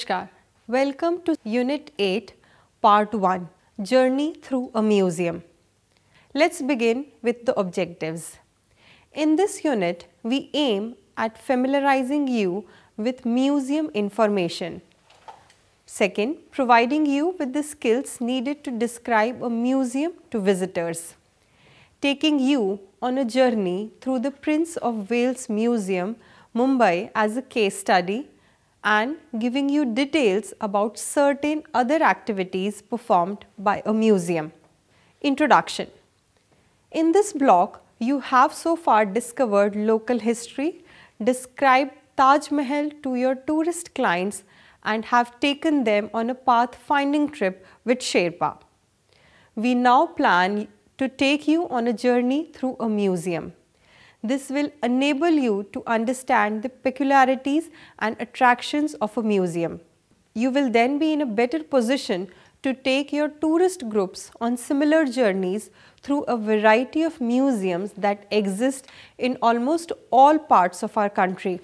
Namaskar. Welcome to Unit 8, Part 1 Journey through a Museum. Let's begin with the objectives. In this unit, we aim at familiarizing you with museum information. Second, providing you with the skills needed to describe a museum to visitors. Taking you on a journey through the Prince of Wales Museum, Mumbai as a case study and giving you details about certain other activities performed by a museum. Introduction In this block, you have so far discovered local history, described Taj Mahal to your tourist clients and have taken them on a pathfinding trip with Sherpa. We now plan to take you on a journey through a museum. This will enable you to understand the peculiarities and attractions of a museum. You will then be in a better position to take your tourist groups on similar journeys through a variety of museums that exist in almost all parts of our country.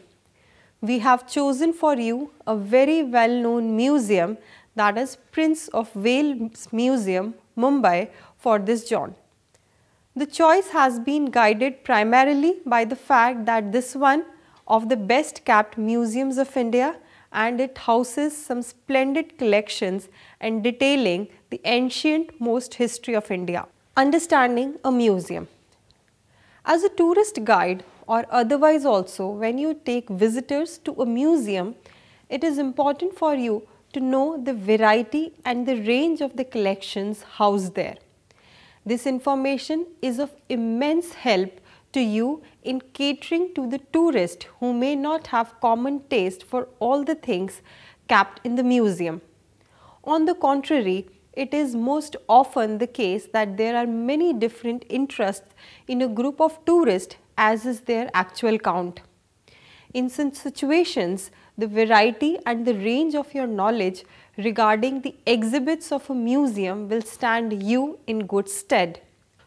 We have chosen for you a very well known museum that is Prince of Wales Museum, Mumbai for this jaunt. The choice has been guided primarily by the fact that this one of the best kept museums of India and it houses some splendid collections and detailing the ancient most history of India. Understanding a museum. As a tourist guide or otherwise also when you take visitors to a museum, it is important for you to know the variety and the range of the collections housed there. This information is of immense help to you in catering to the tourist who may not have common taste for all the things kept in the museum. On the contrary, it is most often the case that there are many different interests in a group of tourists as is their actual count. In such situations, the variety and the range of your knowledge regarding the exhibits of a museum will stand you in good stead.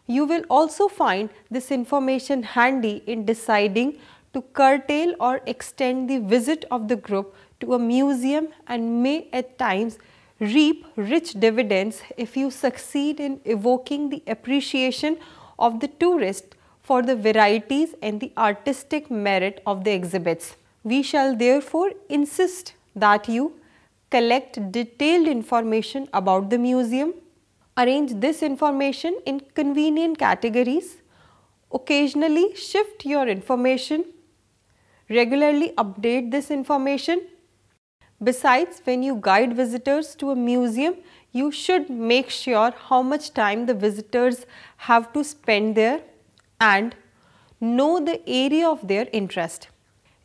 You will also find this information handy in deciding to curtail or extend the visit of the group to a museum and may at times reap rich dividends if you succeed in evoking the appreciation of the tourist for the varieties and the artistic merit of the exhibits. We shall therefore insist that you collect detailed information about the museum, arrange this information in convenient categories, occasionally shift your information, regularly update this information. Besides, when you guide visitors to a museum, you should make sure how much time the visitors have to spend there and know the area of their interest.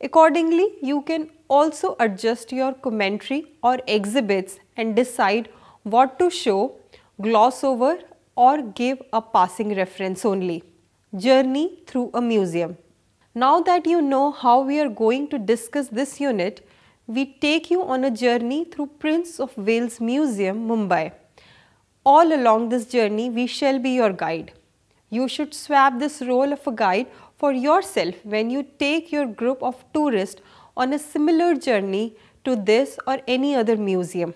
Accordingly, you can also adjust your commentary or exhibits and decide what to show, gloss over or give a passing reference only. Journey through a museum. Now that you know how we are going to discuss this unit, we take you on a journey through Prince of Wales Museum, Mumbai. All along this journey, we shall be your guide. You should swap this role of a guide for yourself when you take your group of tourists on a similar journey to this or any other museum.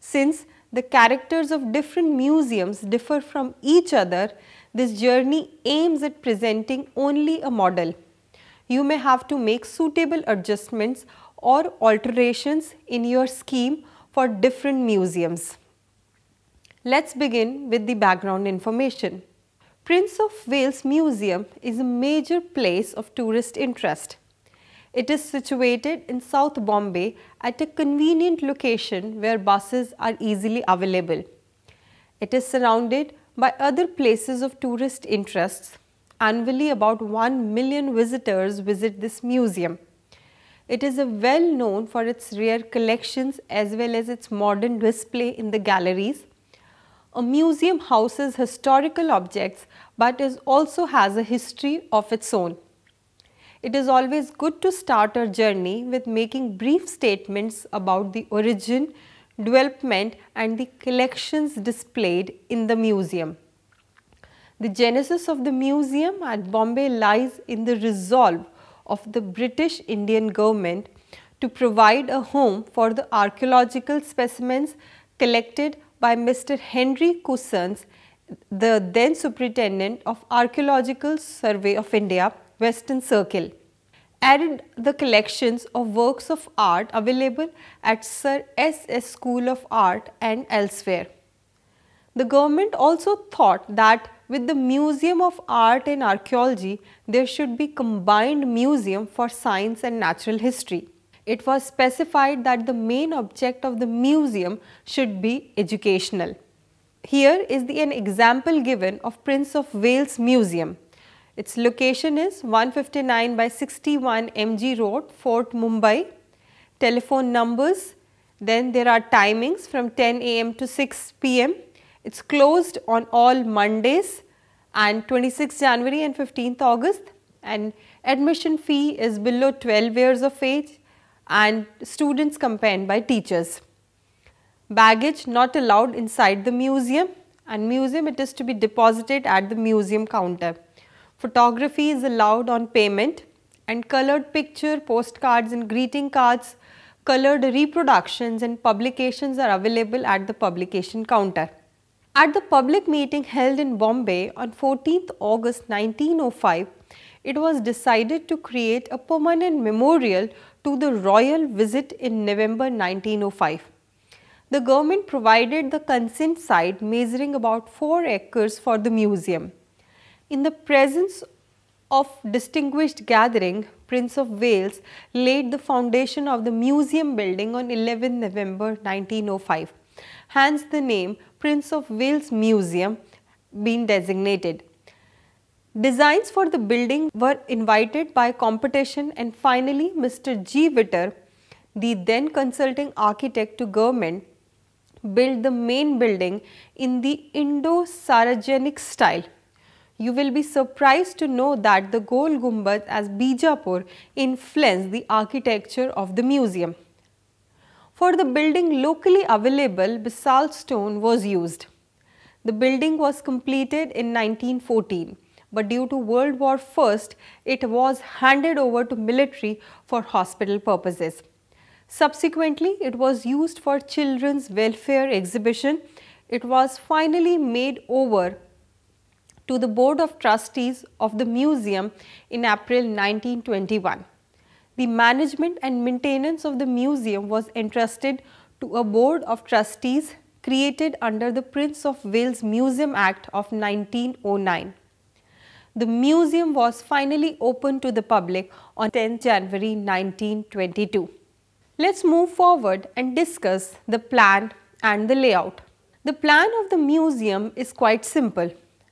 Since the characters of different museums differ from each other, this journey aims at presenting only a model. You may have to make suitable adjustments or alterations in your scheme for different museums. Let's begin with the background information. Prince of Wales Museum is a major place of tourist interest. It is situated in South Bombay at a convenient location where buses are easily available. It is surrounded by other places of tourist interests. Annually about 1 million visitors visit this museum. It is well known for its rare collections as well as its modern display in the galleries a museum houses historical objects but is also has a history of its own. It is always good to start our journey with making brief statements about the origin, development and the collections displayed in the museum. The genesis of the museum at Bombay lies in the resolve of the British Indian government to provide a home for the archaeological specimens collected by Mr. Henry Cousens, the then Superintendent of Archaeological Survey of India, Western Circle added the collections of works of art available at Sir S. S. School of Art and elsewhere. The government also thought that with the Museum of Art and Archaeology, there should be combined museum for science and natural history. It was specified that the main object of the museum should be educational. Here is the, an example given of Prince of Wales Museum. Its location is 159 by 61 MG Road, Fort Mumbai. Telephone numbers, then there are timings from 10 am to 6 pm. It's closed on all Mondays and 26 January and 15th August and admission fee is below 12 years of age and students accompanied by teachers. Baggage not allowed inside the museum and museum it is to be deposited at the museum counter. Photography is allowed on payment and colored picture, postcards and greeting cards, colored reproductions and publications are available at the publication counter. At the public meeting held in Bombay on 14th August 1905, it was decided to create a permanent memorial to the royal visit in November 1905. The government provided the consent site measuring about 4 acres for the museum. In the presence of distinguished gathering, Prince of Wales laid the foundation of the museum building on 11 November 1905. Hence the name Prince of Wales Museum been designated. Designs for the building were invited by competition and finally Mr. G. Wittet, the then consulting architect to government, built the main building in the Indo-Saracenic style you will be surprised to know that the Gol Gumbad as Bijapur influenced the architecture of the museum. For the building locally available, basalt stone was used. The building was completed in 1914, but due to World War I, it was handed over to military for hospital purposes. Subsequently, it was used for children's welfare exhibition. It was finally made over to the Board of Trustees of the museum in April 1921. The management and maintenance of the museum was entrusted to a Board of Trustees created under the Prince of Wales Museum Act of 1909. The museum was finally opened to the public on 10 January 1922. Let's move forward and discuss the plan and the layout. The plan of the museum is quite simple.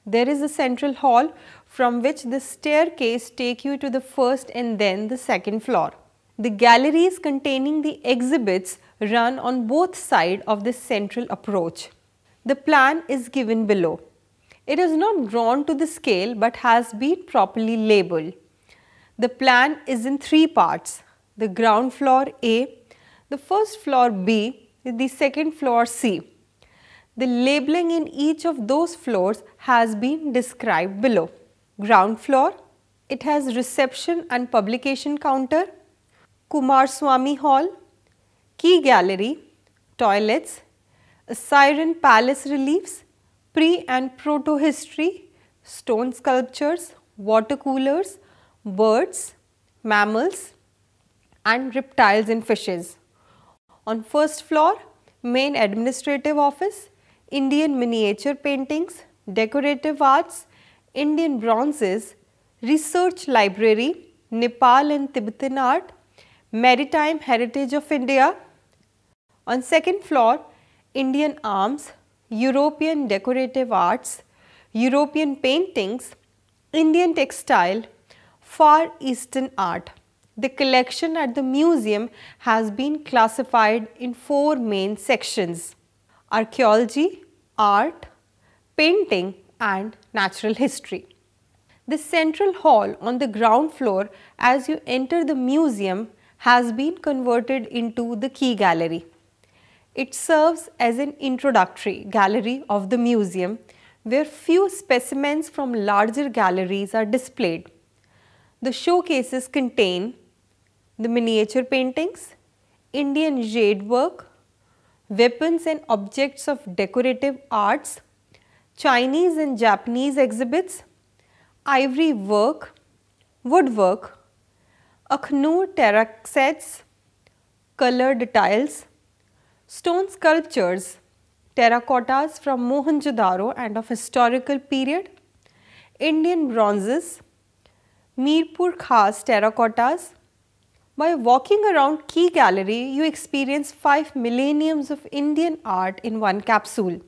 There is a central hall from which the staircase take you to the first and then the second floor. The galleries containing the exhibits run on both sides of this central approach. The plan is given below. It is not drawn to the scale but has been properly labelled. The plan is in three parts, the ground floor A, the first floor B, the second floor C. The labeling in each of those floors has been described below. Ground floor, it has reception and publication counter, Coomaraswamy Hall, key gallery, toilets, Assyrian palace reliefs, pre and proto history, stone sculptures, water coolers, birds, mammals and reptiles and fishes. On first floor, main administrative office, Indian miniature paintings, decorative arts, Indian bronzes, research library, Nepal and Tibetan art, maritime heritage of India. On second floor, Indian arms, European decorative arts, European paintings, Indian textile, Far Eastern art. The collection at the museum has been classified in four main sections archaeology, art, painting and natural history. The central hall on the ground floor as you enter the museum has been converted into the key gallery. It serves as an introductory gallery of the museum where few specimens from larger galleries are displayed. The showcases contain the miniature paintings, Indian jade work, weapons and objects of decorative arts, Chinese and Japanese exhibits, ivory work, woodwork, Akhnoor terra sets, colored tiles, stone sculptures, terracottas from Mohenjo-daro and of historical period, Indian bronzes, Mirpur Khas terracottas. By walking around Key Gallery, you experience 5 millenniums of Indian art in one capsule.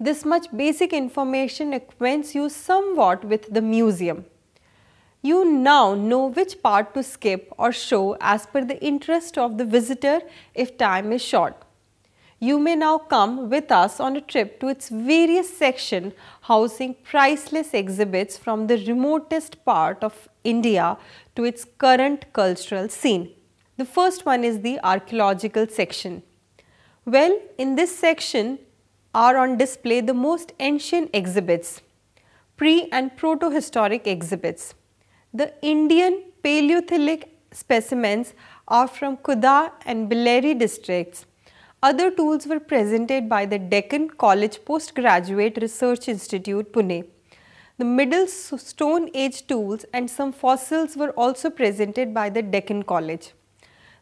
This much basic information acquaints you somewhat with the museum. You now know which part to skip or show as per the interest of the visitor if time is short. You may now come with us on a trip to its various sections housing priceless exhibits from the remotest part of India to its current cultural scene. The first one is the archaeological section. Well, in this section, are on display the most ancient exhibits, pre and proto-historic exhibits. The Indian Paleolithic specimens are from Khurda and Bellary districts. Other tools were presented by the Deccan College Postgraduate Research Institute, Pune. The Middle Stone Age tools and some fossils were also presented by the Deccan College.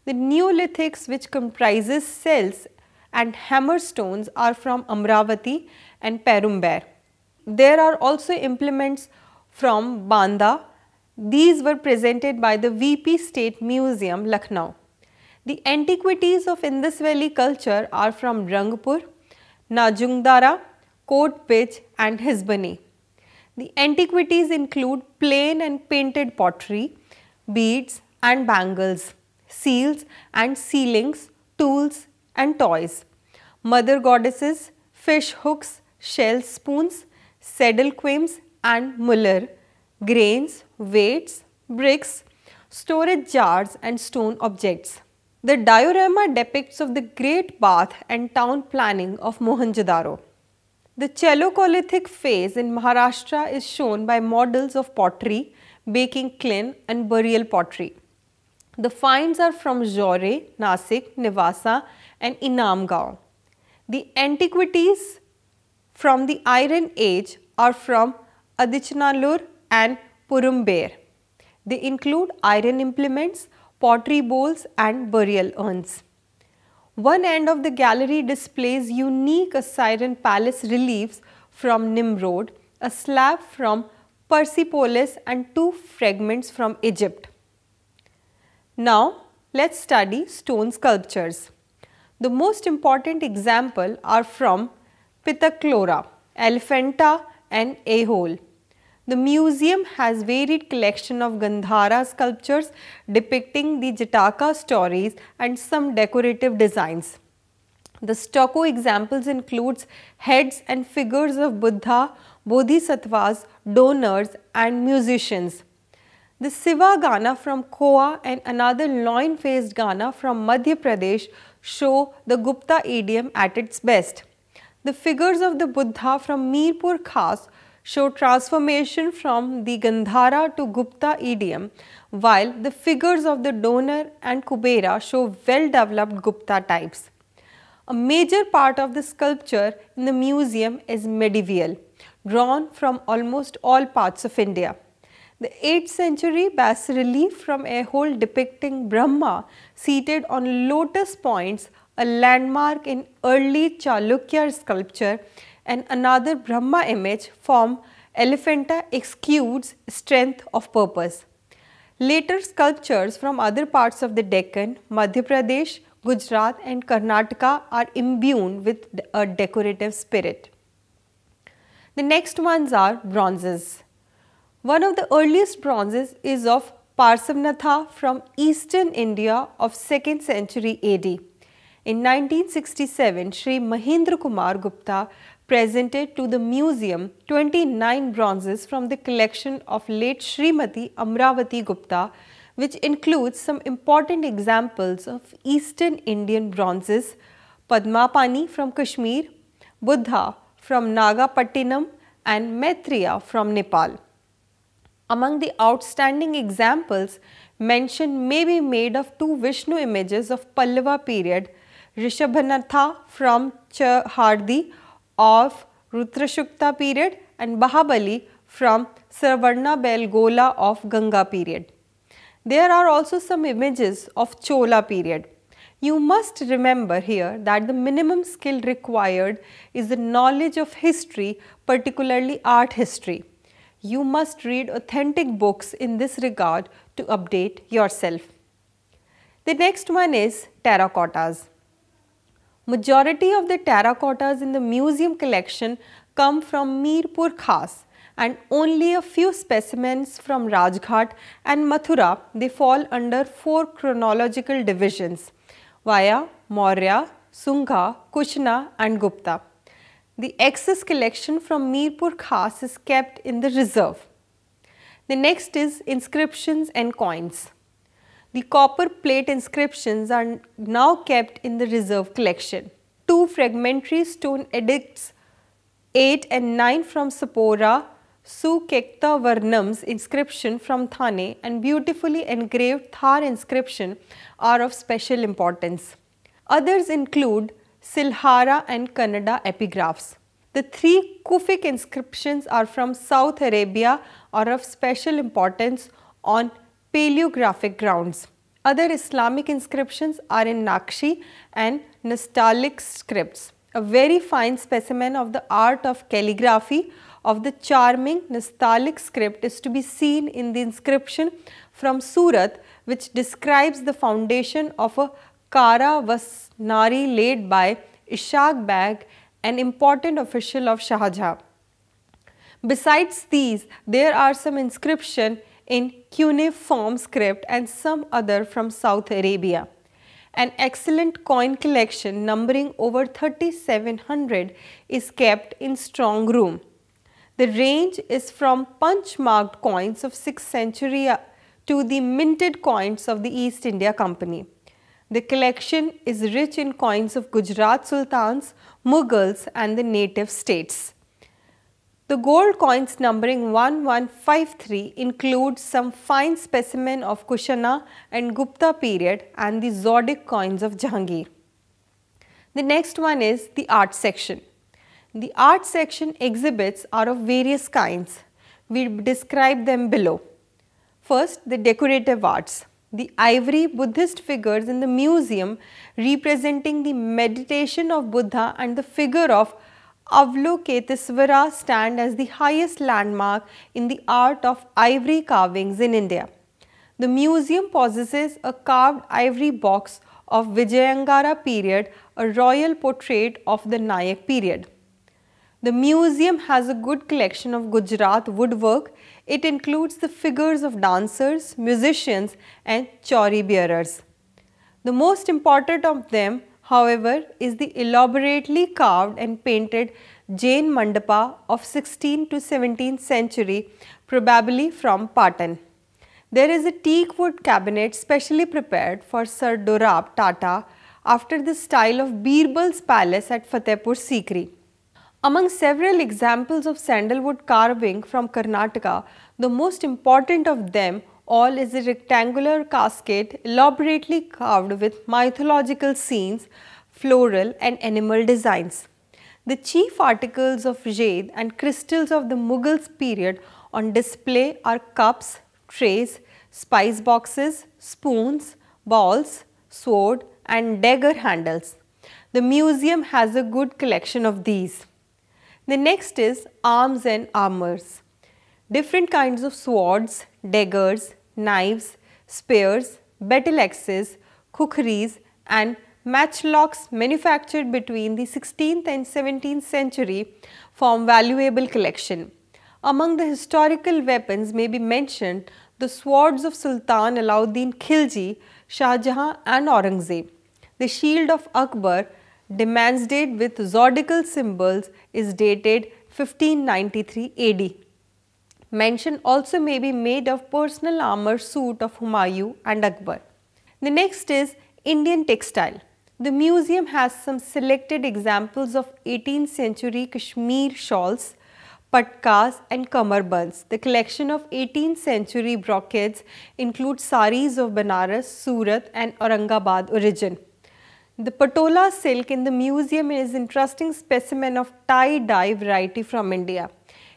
The Neolithics which comprises celts and hammer stones are from Amravati and Perumber. There are also implements from Banda. These were presented by the UP State Museum, Lucknow. The antiquities of Indus Valley culture are from Rangpur, Najungdara, Kot Pitch and Hisbani. The antiquities include plain and painted pottery, beads and bangles, seals and sealings, tools and toys, mother goddesses, fish hooks, shell spoons, saddle querns and muller, grains, weights, bricks, storage jars and stone objects. The diorama depicts of the great bath and town planning of Mohenjo-daro. The Chalcolithic phase in Maharashtra is shown by models of pottery, baking kiln and burial pottery. The finds are from Jorwe, Nasik, Nevasa and Inamgaon. The antiquities from the Iron Age are from Adichanallur and Perumber. They include iron implements, pottery bowls and burial urns. One end of the gallery displays unique Assyrian palace reliefs from Nimrod, a slab from Persepolis and two fragments from Egypt. Now, let us study stone sculptures. The most important example are from Pitalkhora, Elephanta and Aihole. The museum has varied collection of Gandhara sculptures depicting the Jataka stories and some decorative designs. The stucco examples includes heads and figures of Buddha, Bodhisattvas, donors and musicians. The Siva Gana from Koa and another loin-faced Gana from Madhya Pradesh show the Gupta idiom at its best. The figures of the Buddha from Mirpur Khas show transformation from the Gandhara to Gupta idiom, while the figures of the donor and Kubera show well developed Gupta types. A major part of the sculpture in the museum is medieval, drawn from almost all parts of India. The 8th century bas relief from Aihole depicting Brahma seated on lotus points, a landmark in early Chalukya sculpture and another Brahma image form Elephanta exudes strength of purpose. Later sculptures from other parts of the Deccan, Madhya Pradesh, Gujarat and Karnataka are imbued with a decorative spirit. The next ones are bronzes. One of the earliest bronzes is of Parsvanatha from eastern India of 2nd century AD. In 1967, Sri Mahendra Kumar Gupta presented to the museum 29 bronzes from the collection of late Srimati Amravati Gupta which includes some important examples of eastern Indian bronzes, Padmapani from Kashmir, Buddha from Nagapattinam and Maitreya from Nepal. Among the outstanding examples, mention may be made of two Vishnu images of Pallava period, Rishabhanatha from Chahardi of Rashtrakuta period and Bahubali from Sravarna Belgola of Ganga period. There are also some images of Chola period. You must remember here that the minimum skill required is the knowledge of history, particularly art history. You must read authentic books in this regard to update yourself. The next one is terracottas. Majority of the terracottas in the museum collection come from Mirpur Khas and only a few specimens from Rajghat and Mathura they fall under four chronological divisions via Maurya, Sungha, Kushana and Gupta. The excess collection from Mirpur Khas is kept in the reserve. The next is inscriptions and coins. The copper plate inscriptions are now kept in the reserve collection. Two fragmentary stone edicts 8 and 9 from Sopara, Sukekta Varnam's inscription from Thane and beautifully engraved Thar inscription are of special importance. Others include Silhara and Kannada epigraphs. The three Kufic inscriptions are from South Arabia or of special importance on paleographic grounds. Other Islamic inscriptions are in Naskhi and Nastaliq scripts. A very fine specimen of the art of calligraphy of the charming Nastaliq script is to be seen in the inscription from Surat which describes the foundation of a Kara Vasnari laid by Ishaq Beg, an important official of Shahjahan. Besides these, there are some inscription in cuneiform script and some other from South Arabia. An excellent coin collection numbering over 3700 is kept in strong room. The range is from punch marked coins of 6th century uh, to the minted coins of the East India Company. The collection is rich in coins of Gujarat Sultans, Mughals and the native states. The gold coins numbering 1153 include some fine specimen of Kushana and Gupta period and the zodiac coins of Jahangir. The next one is the art section. The art section exhibits are of various kinds. We describe them below. First, the decorative arts. The ivory Buddhist figures in the museum representing the meditation of Buddha and the figure of Avalokitesvara stand as the highest landmark in the art of ivory carvings in India. The museum possesses a carved ivory box of Vijayanagara period, a royal portrait of the Nayak period. The museum has a good collection of Gujarat woodwork it includes the figures of dancers, musicians and chauri bearers. The most important of them however is the elaborately carved and painted Jain Mandapa of 16th to 17th century probably from Patan. There is a teak wood cabinet specially prepared for Sir Dorab Tata after the style of Birbal's palace at Fatehpur Sikri. Among several examples of sandalwood carving from Karnataka, the most important of them all is a rectangular casket elaborately carved with mythological scenes, floral and animal designs. The chief articles of jade and crystals of the Mughals period on display are cups, trays, spice boxes, spoons, balls, sword and dagger handles. The museum has a good collection of these. The next is arms and armors. Different kinds of swords, daggers, knives, spears, battle axes, kukris and matchlocks manufactured between the 16th and 17th century form valuable collection. Among the historical weapons may be mentioned the swords of Sultan Alauddin Khilji, Shah Jahan and Aurangzeb, the shield of Akbar demands date with zodiacal symbols is dated 1593 AD. Mention also may be made of personal armor suit of Humayun and Akbar. The next is Indian textile. The museum has some selected examples of 18th century Kashmir shawls, patkas and kamarbands. The collection of 18th century brocades includes saris of Banaras, Surat and Aurangabad origin. The Patola silk in the museum is interesting specimen of tie-dye variety from India.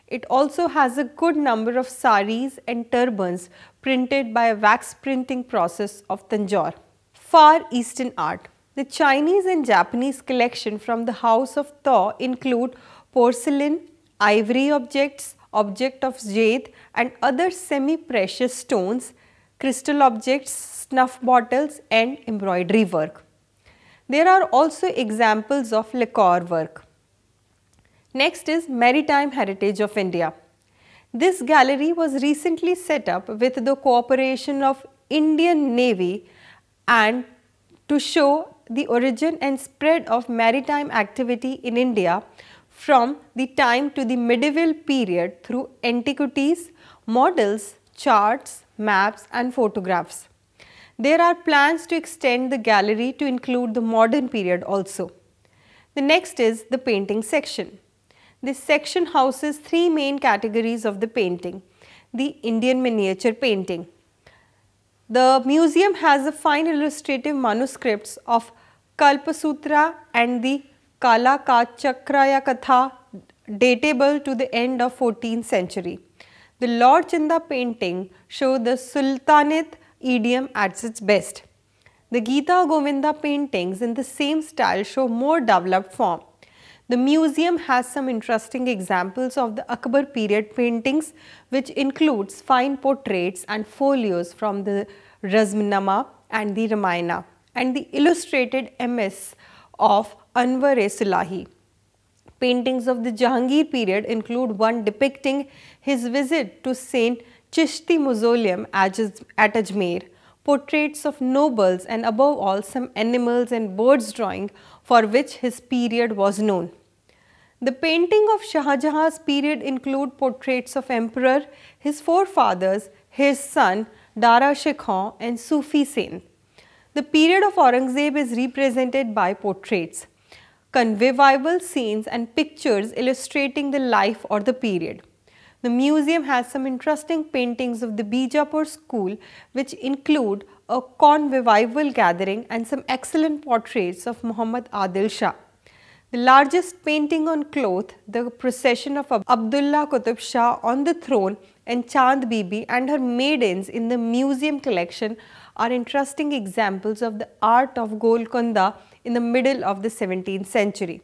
It also has a good number of saris and turbans printed by a wax printing process of Tanjore. Far Eastern art. The Chinese and Japanese collection from the house of Tao include porcelain, ivory objects, object of jade and other semi-precious stones, crystal objects, snuff bottles and embroidery work. There are also examples of lacquer work. Next is Maritime Heritage of India. This gallery was recently set up with the cooperation of Indian Navy and to show the origin and spread of maritime activity in India from the time to the medieval period through antiquities, models, charts, maps and photographs. There are plans to extend the gallery to include the modern period also. The next is the painting section. This section houses three main categories of the painting. The Indian miniature painting. The museum has a fine illustrative manuscripts of Kalpasutra and the Kalakacharya Katha datable to the end of 14th century. The Laur Chanda painting show the Sultanate idiom at its best. The Gita Govinda paintings in the same style show more developed form. The museum has some interesting examples of the Akbar period paintings which includes fine portraits and folios from the Razmnama and the Ramayana and the illustrated MS of Anwar-e Sulahi. Paintings of the Jahangir period include one depicting his visit to Saint Chishti Mausoleum at Ajmer, portraits of nobles and above all some animals and birds drawing for which his period was known. The painting of Shah Jahan's period include portraits of emperor, his forefathers, his son Dara Shikoh and Sufi saint. The period of Aurangzeb is represented by portraits, convivial scenes and pictures illustrating the life or the period. The museum has some interesting paintings of the Bijapur school which include a convivial gathering and some excellent portraits of Muhammad Adil Shah. The largest painting on cloth, the procession of Abdullah Qutub Shah on the throne and Chand Bibi and her maidens in the museum collection are interesting examples of the art of Golconda in the middle of the 17th century.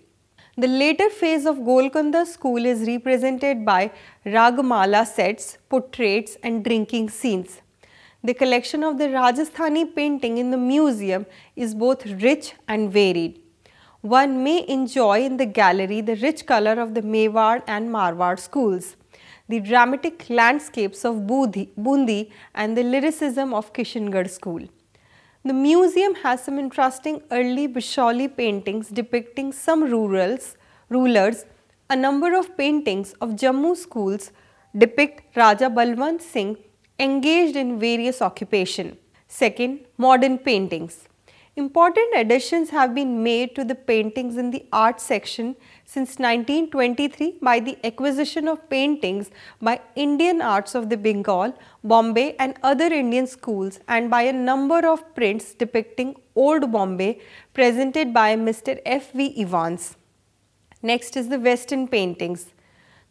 The later phase of Golconda school is represented by Ragmala sets, portraits and drinking scenes. The collection of the Rajasthani painting in the museum is both rich and varied. One may enjoy in the gallery the rich color of the Mewar and Marwar schools, the dramatic landscapes of Bundi and the lyricism of Kishangarh school. The museum has some interesting early Basohli paintings depicting some rurals, rulers. A number of paintings of Jammu schools depict Raja Balwant Singh engaged in various occupation. Second, modern paintings. Important additions have been made to the paintings in the art section since 1923 by the acquisition of paintings by Indian Arts of the Bengal, Bombay and other Indian schools and by a number of prints depicting old Bombay presented by Mr. F. V. Evans. Next is the western paintings.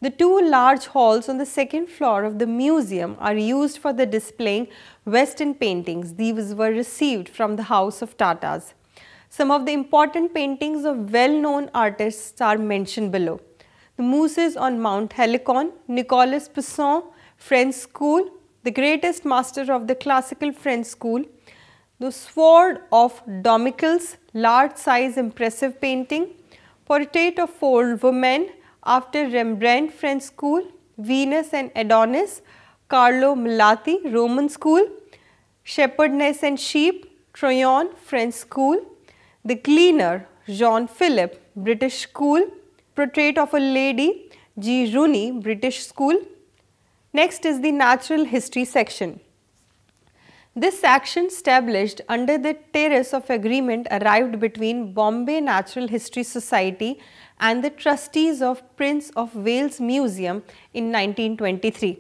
The two large halls on the second floor of the museum are used for the displaying western paintings. These were received from the house of Tatas. Some of the important paintings of well-known artists are mentioned below. The Muses on Mount Helicon, Nicolas Poussin, French School, the greatest master of the classical French school, the Sword of Damocles, large size impressive painting, Portrait of Four Women, after Rembrandt French School, Venus and Adonis, Carlo Melati Roman School, Shepherdess and Sheep, Troyon French School, The Cleaner Jean Philip British School, Portrait of a Lady G. Romney British School. Next is the natural history section. This action established under the terrace of agreement arrived between Bombay Natural History Society and the trustees of Prince of Wales Museum in 1923.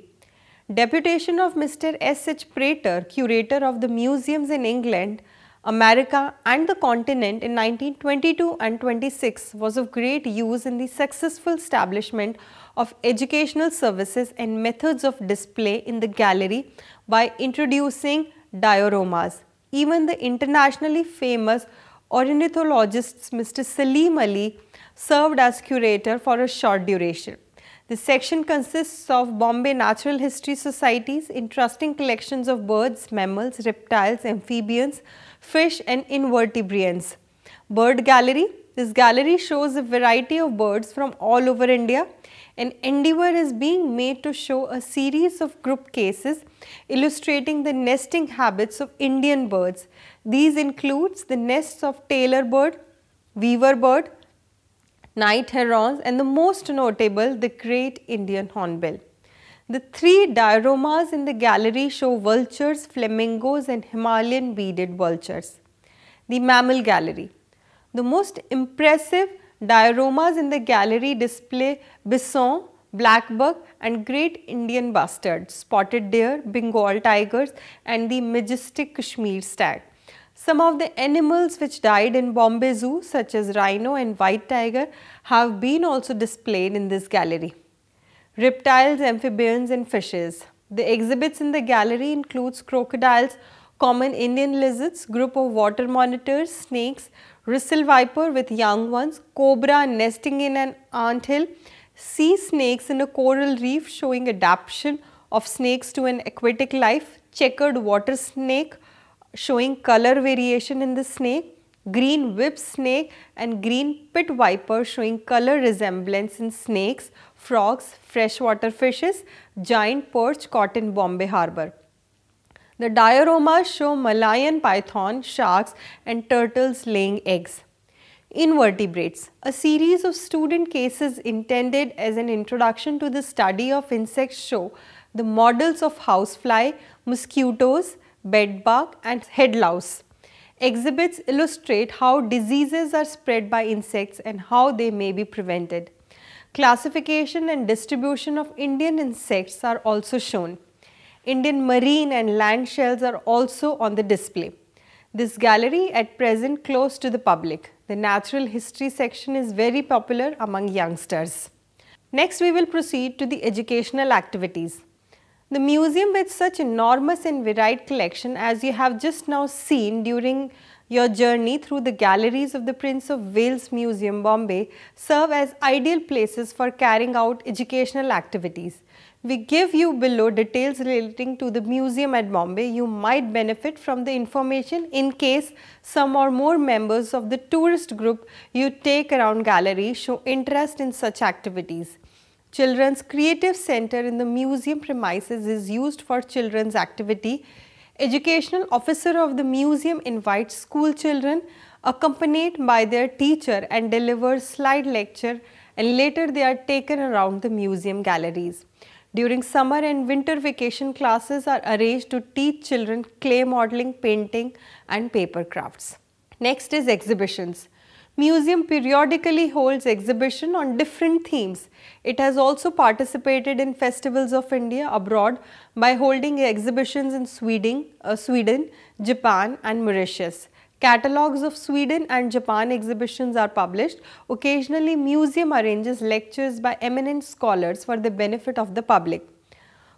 Deputation of Mr. S. H. Prater, curator of the museums in England, America and the continent in 1922 and 26 was of great use in the successful establishment of educational services and methods of display in the gallery by introducing dioramas. Even the internationally famous ornithologists Mr. Salim Ali served as curator for a short duration. The section consists of Bombay Natural History Society's interesting collections of birds, mammals, reptiles, amphibians, fish and invertebrates. Bird Gallery. This gallery shows a variety of birds from all over India. An endeavor is being made to show a series of group cases illustrating the nesting habits of Indian birds. These includes the nests of tailor bird, weaver bird, night herons and the most notable the great Indian hornbill. The three dioramas in the gallery show vultures, flamingos and Himalayan beaded vultures. The mammal gallery. The most impressive dioramas in the gallery display bison, blackbuck and great Indian bustard, spotted deer, Bengal tigers and the majestic Kashmir stag. Some of the animals which died in Bombay Zoo such as rhino and white tiger have been also displayed in this gallery reptiles, amphibians and fishes. The exhibits in the gallery includes crocodiles, common Indian lizards, group of water monitors, snakes, bristle viper with young ones, cobra nesting in an anthill, sea snakes in a coral reef showing adaptation of snakes to an aquatic life, checkered water snake showing color variation in the snake, green whip snake and green pit viper showing color resemblance in snakes, frogs, freshwater fishes, giant perch caught in Bombay harbour. The dioramas show Malayan python, sharks and turtles laying eggs. Invertebrates, a series of student cases intended as an introduction to the study of insects show the models of housefly, mosquitoes, bedbug and head louse. Exhibits illustrate how diseases are spread by insects and how they may be prevented. Classification and distribution of Indian insects are also shown. Indian marine and land shells are also on the display. This gallery at present closed to the public. The natural history section is very popular among youngsters. Next we will proceed to the educational activities. The museum with such enormous and varied collection as you have just now seen during your journey through the galleries of the Prince of Wales Museum, Bombay serve as ideal places for carrying out educational activities. We give you below details relating to the museum at Bombay. You might benefit from the information in case some or more members of the tourist group you take around gallery show interest in such activities. Children's Creative Center in the museum premises is used for children's activity. Educational officer of the museum invites school children accompanied by their teacher and delivers slide lecture and later they are taken around the museum galleries. During summer and winter vacation classes are arranged to teach children clay modeling, painting and paper crafts. Next is exhibitions. Museum periodically holds exhibition on different themes. It has also participated in festivals of India abroad by holding exhibitions in Sweden, uh, Sweden, Japan and Mauritius. Catalogues of Sweden and Japan exhibitions are published. Occasionally, museum arranges lectures by eminent scholars for the benefit of the public.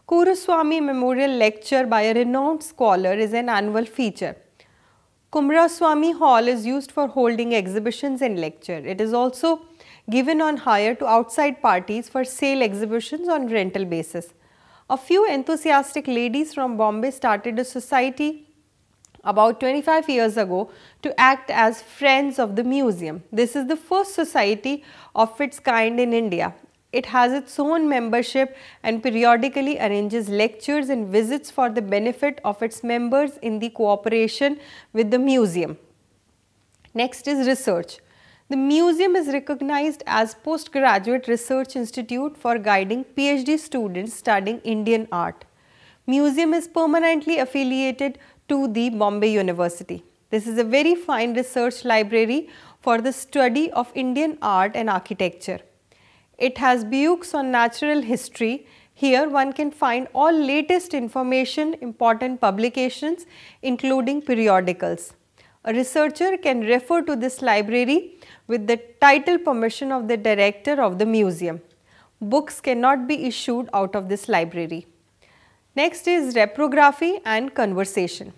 Coomaraswamy Memorial Lecture by a renowned scholar is an annual feature. Coomaraswamy Hall is used for holding exhibitions and lecture. It is also given on hire to outside parties for sale exhibitions on rental basis. A few enthusiastic ladies from Bombay started a society about 25 years ago to act as friends of the museum. This is the first society of its kind in India. It has its own membership and periodically arranges lectures and visits for the benefit of its members in the cooperation with the museum. Next is research. The museum is recognized as postgraduate research institute for guiding PhD students studying Indian art. Museum is permanently affiliated to the Bombay University. This is a very fine research library for the study of Indian art and architecture. It has books on natural history. Here one can find all latest information, important publications including periodicals. A researcher can refer to this library with the title permission of the director of the museum. Books cannot be issued out of this library. Next is reprography and conversation.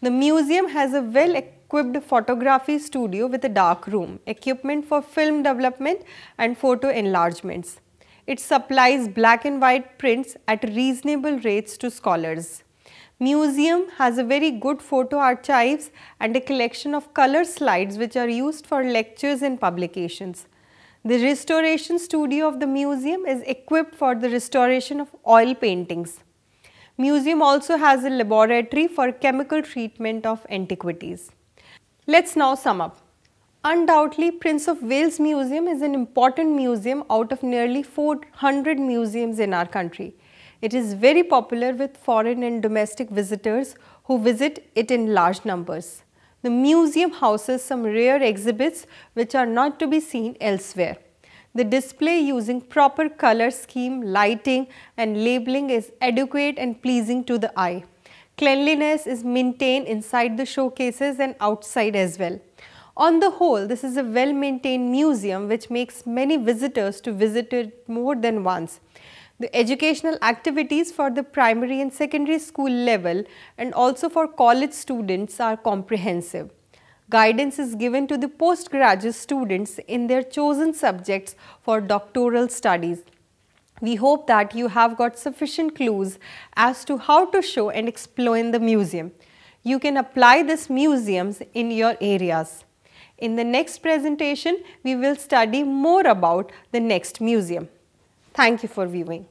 The museum has a well equipped photography studio with a dark room, equipment for film development and photo enlargements. It supplies black and white prints at reasonable rates to scholars. Museum has a very good photo archives and a collection of color slides which are used for lectures and publications. The restoration studio of the museum is equipped for the restoration of oil paintings. Museum also has a laboratory for chemical treatment of antiquities. Let's now sum up. Undoubtedly, Prince of Wales Museum is an important museum out of nearly 400 museums in our country. It is very popular with foreign and domestic visitors who visit it in large numbers. The museum houses some rare exhibits which are not to be seen elsewhere. The display using proper color scheme, lighting and labeling is adequate and pleasing to the eye. Cleanliness is maintained inside the showcases and outside as well. On the whole, this is a well maintained museum which makes many visitors to visit it more than once. The educational activities for the primary and secondary school level and also for college students are comprehensive. Guidance is given to the postgraduate students in their chosen subjects for doctoral studies. We hope that you have got sufficient clues as to how to show and explain the museum. You can apply this museums in your areas. In the next presentation, we will study more about the next museum. Thank you for viewing.